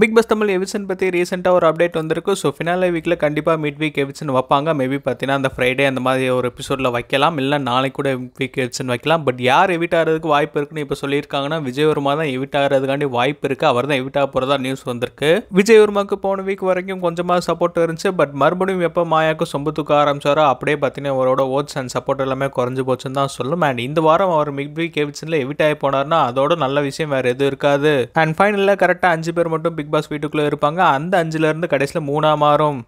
Big pass Tamil எவிசன் பற்றி ரீசெண்டாக ஒரு அப்டேட் வந்திருக்கு. ஸோ ஃபினாலே வீக்கில் கண்டிப்பாக மிட் வீக் எவிசன் வைப்பாங்க. மேபி பார்த்தீங்கன்னா அந்த ஃப்ரைடே அந்த மாதிரி ஒரு எபிசோடில் வைக்கலாம். இல்லை நாளைக்கு கூட வீக் எவிசன் வைக்கலாம். பட் யார் எவிட் ஆகிறதுக்கு வாய்ப்பு இருக்குன்னு இப்போ சொல்லியிருக்காங்கன்னா விஜயவர்மா தான் எவிட் ஆகிறதுக்காண்டி வாய்ப்பு இருக்குது அவர் தான் எவிட் ஆக போகிறதா நியூஸ் வந்திருக்கு. விஜயவர்மாவுக்கு போன வீக் வரைக்கும் கொஞ்சமாக சப்போர்ட் இருந்துச்சு. பட் மறுபடியும் எப்போ மாயாக்கு சொம்பு தூக்க ஆரம்பிச்சாரோ அப்படியே பார்த்தீங்கன்னா அவரோட ஓட்ஸ் அண்ட் சப்போர்ட் எல்லாமே குறைஞ்சு போச்சுன்னு தான் சொல்லும். அண்ட் இந்த வாரம் அவர் மிட் வீக் எவிசனில் எவிட் ஆகி போனார்னா அதோட நல்ல விஷயம் வேறு எதுவும் இருக்காது. அண்ட் ஃபைனலில் கரெக்டாக அஞ்சு பேர் மட்டும் பிக் பாஸ் வீட்டுக்குள்ளே இருப்பாங்க. அந்த அஞ்சுலேருந்து கடைசியில் மூணாம் மாறும்